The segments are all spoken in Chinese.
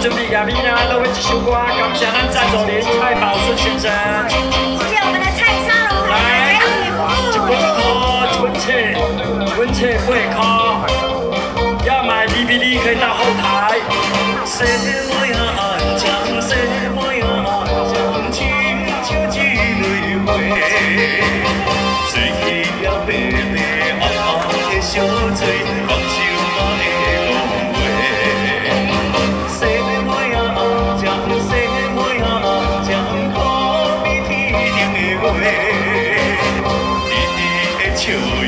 准备亚米娜都会一首歌，感谢咱赞助人蔡宝顺先生。谢谢我们的蔡沙龙来，一。本，册，文册八块。要买 DVD 可以到后台。小水，的月。滴滴的笑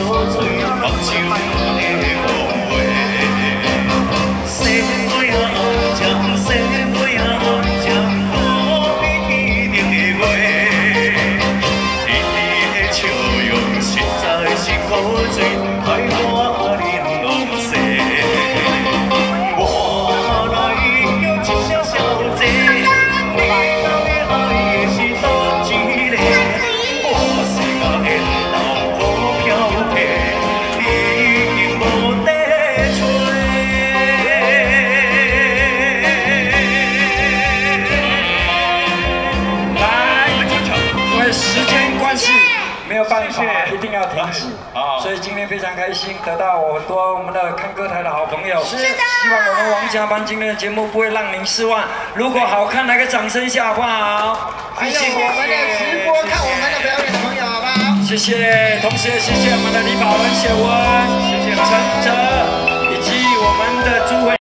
红的小水，目睭嘛会讲话。西摩呀安江，西摩呀安江，可比天顶的月。滴滴的笑容实在是可醉，没有办法，一定要停止。好所以今天非常开心，得到我很多我们的看歌台的好朋友。是的希望我们王家班今天的节目不会让您失望。如果好看，来个掌声一下好不好？还有我们的直播看我们的表演的朋友，好不好？谢谢，同时也谢谢我们的李宝文、谢文、